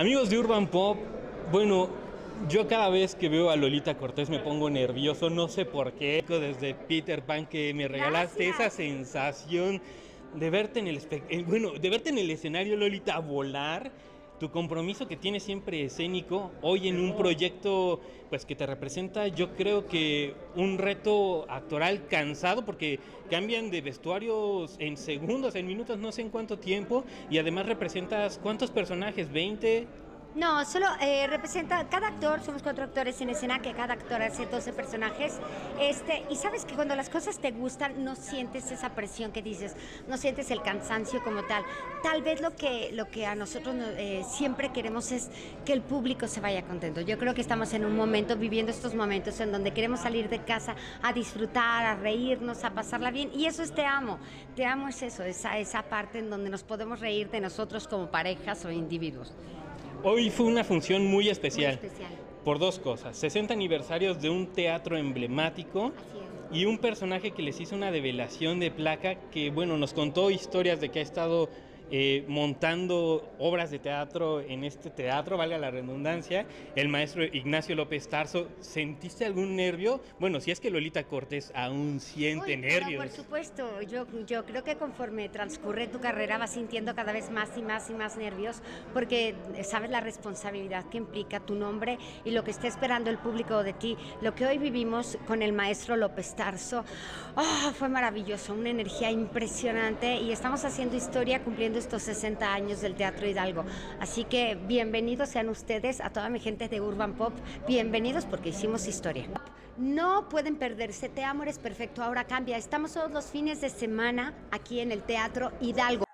Amigos de Urban Pop, bueno, yo cada vez que veo a Lolita Cortés me pongo nervioso, no sé por qué. Desde Peter Pan que me regalaste esa sensación de verte en el eh, bueno, de verte en el escenario Lolita volar, tu compromiso que tienes siempre escénico, hoy en un proyecto pues que te representa, yo creo que un reto actoral cansado porque cambian de vestuarios en segundos, en minutos, no sé en cuánto tiempo y además representas cuántos personajes, 20 no, solo eh, representa, cada actor, somos cuatro actores en escena, que cada actor hace 12 personajes, este, y sabes que cuando las cosas te gustan, no sientes esa presión que dices, no sientes el cansancio como tal. Tal vez lo que, lo que a nosotros eh, siempre queremos es que el público se vaya contento. Yo creo que estamos en un momento, viviendo estos momentos en donde queremos salir de casa a disfrutar, a reírnos, a pasarla bien, y eso es Te Amo. Te Amo es eso, esa, esa parte en donde nos podemos reír de nosotros como parejas o individuos. Hoy fue una función muy especial. Por dos cosas. 60 aniversarios de un teatro emblemático. Y un personaje que les hizo una develación de placa que, bueno, nos contó historias de que ha estado eh, montando obras de teatro en este teatro, valga la redundancia, el maestro Ignacio López Tarso. ¿Sentiste algún nervio? Bueno, si es que Lolita Cortés aún siente nervios. por supuesto, yo, yo creo que conforme transcurre tu carrera vas sintiendo cada vez más y más y más nervios porque sabes la responsabilidad que implica tu nombre y lo que está esperando el público de ti. Lo que hoy vivimos con el maestro López Tarso oh, fue maravilloso, una energía impresionante y estamos haciendo historia cumpliendo estos 60 años del Teatro Hidalgo. Así que bienvenidos sean ustedes a toda mi gente de Urban Pop, bienvenidos porque hicimos historia. No pueden perderse, Te amo, eres perfecto, ahora cambia. Estamos todos los fines de semana aquí en el Teatro Hidalgo.